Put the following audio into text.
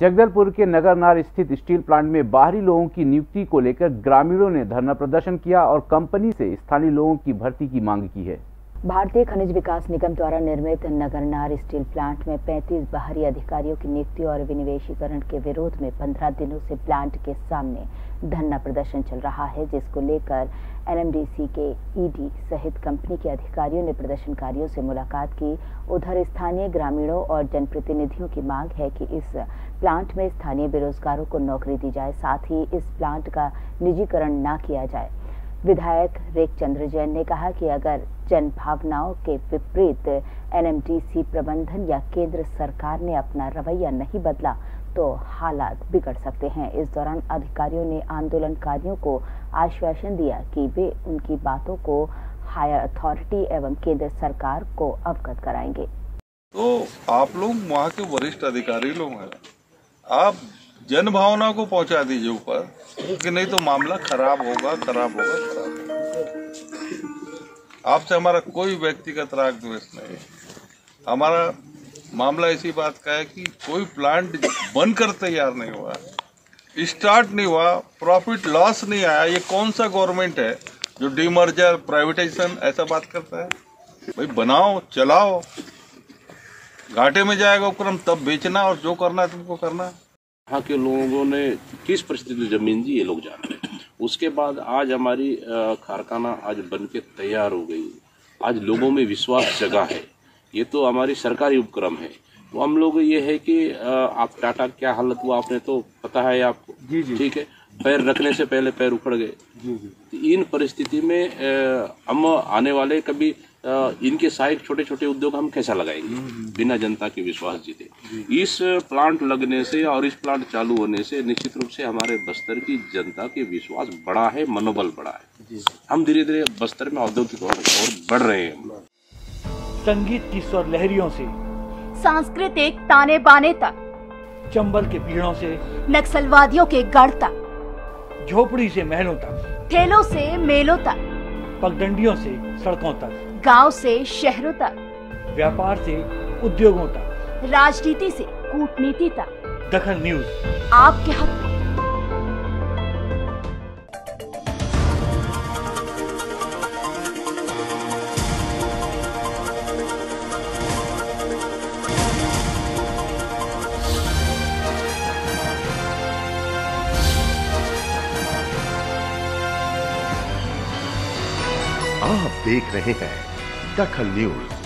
जगदलपुर के नगरनार स्थित steel plant में बाहरी लोगों की नियुक्ति को लेकर ग्रामीणों ने धरना प्रदर्शन किया और कंपनी से स्थानीय लोगों की भर्ती की मांग की है। भारतीय खनिज विकास निगम द्वारा निर्मित नगरनार स्टील प्लांट में 35 बाहरी अधिकारियों की नियुक्ति और विनिवेशीकरण के विरोध में 15 दिनों से प्लांट के सामने धरना प्रदर्शन चल रहा है, जिसको लेकर एनएमडीसी के ईडी सहित कंपनी के अधिकारियों ने प्रदर्शनकारियों से मुलाकात की। उधर स्थानीय ग्रामीणों और जनप्रतिनिधियों की मांग है कि इस प्लांट में स्थानीय बेरोजगारों को नौकरी दी जाए, साथ ही इस प्लांट का निजीकरण न किया जाए। विधायक रेख चंद्र जैन ने कहा कि अगर जन भावनाओं के विपरीत एनएमडीसी प्रबंधन या केंद्र सरकार ने अपना रवैया नहीं बदला तो हालात बिगड़ सकते हैं। इस दौरान अधिकारियों ने आंदोलनकारियों को आश्वासन दिया कि वे उनकी बातों को हायर अथॉरिटी एवं केंद्र सरकार को अवगत कराएँगे। तो आप लोग वहाँ के वरिष्ठ अधिकारी लोग हैं। आप जन भावना को पहुँचा दीजिए ऊपर, कि नहीं तो मामला खराब होगा खराब होगा खराब होगा। आपसे हमारा कोई व्यक्तिगत राग द्वेष नहीं हमारा मामला इसी बात का है कि कोई प्लांट बनकर तैयार नहीं हुआ स्टार्ट नहीं हुआ प्रॉफिट लॉस नहीं आया, ये कौन सा गवर्नमेंट है जो डीमर्जर प्राइवेटाइजेशन ऐसा बात करता है? भाई बनाओ, चलाओ। घाटे में जाएगा उपक्रम तब बेचना और जो करना है तुमको करना यहाँ के लोगों ने किस परिस्थिति में ज़मीन दी ये लोग जान रहे हैं। उसके बाद आज हमारी कारखाना आज बन के तैयार हो गई। आज लोगों में विश्वास जगा है। ये तो हमारी सरकारी उपक्रम है। तो हम लोग ये है कि आप टाटा क्या हालत हुआ आपने तो पता है आपको? जी जी। ठीक है। पैर रखने से पहले पैर उखड़ गए। जी जी। इन परिस्थिति में हम आने वाले कभी इनके सहायक छोटे छोटे उद्योग हम कैसा लगाएँगे? हम्म, हम्म। बिना जनता के विश्वास जीते। इस प्लांट लगने से और इस प्लांट चालू होने से निश्चित रूप से हमारे बस्तर की जनता के विश्वास बढ़ा है मनोबल बढ़ा है। हम धीरे धीरे बस्तर में औद्योगिक और बढ़ रहे हैं। संगीत की स्वर लहरियों से सांस्कृतिक ताने बाने तक चंबल के पीड़ों से नक्सलवादियों के गढ़ तक झोपड़ी से महलों तक ठेलों से मेलों तक पगडंडियों से सड़कों तक। गाँव से शहरों तक। व्यापार से उद्योगों तक। राजनीति से कूटनीति तक। दखन न्यूज़। आपके हक में। आप देख रहे हैं दखल न्यूज़